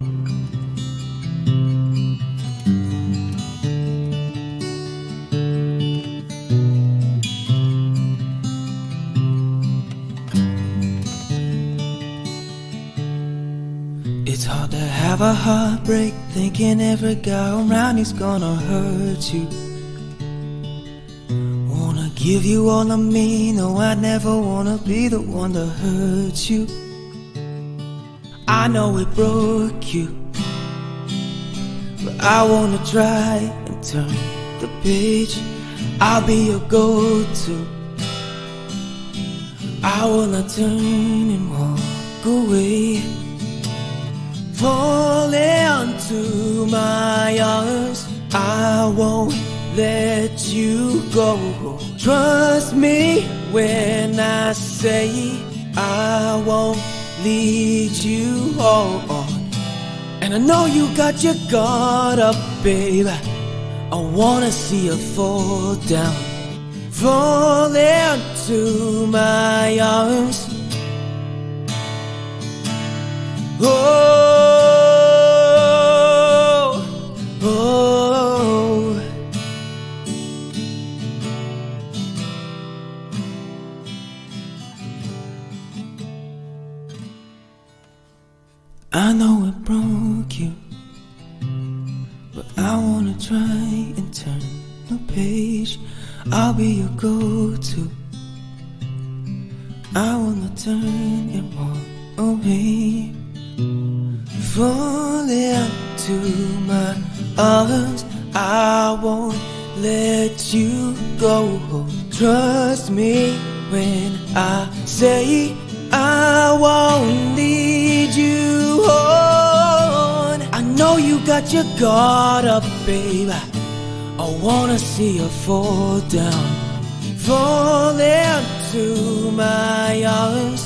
It's hard to have a heartbreak, thinking every guy around you's gonna hurt you. Wanna give you all of me, no, I never wanna be the one to hurt you. I know it broke you, but I wanna try and turn the page. I'll be your go-to. I wanna turn and walk away. Falling into my arms, I won't let you go. Trust me when I say I won't lead you on. And I know you got your guard up, baby. I wanna see you fall down. fall into my I know it broke you, but I wanna try and turn the page. I'll be your go-to. I wanna turn and walk away. Falling to my arms, I won't let you go. Trust me when I say I won't you got your guard up, baby. I wanna see you fall down. Fall into my arms,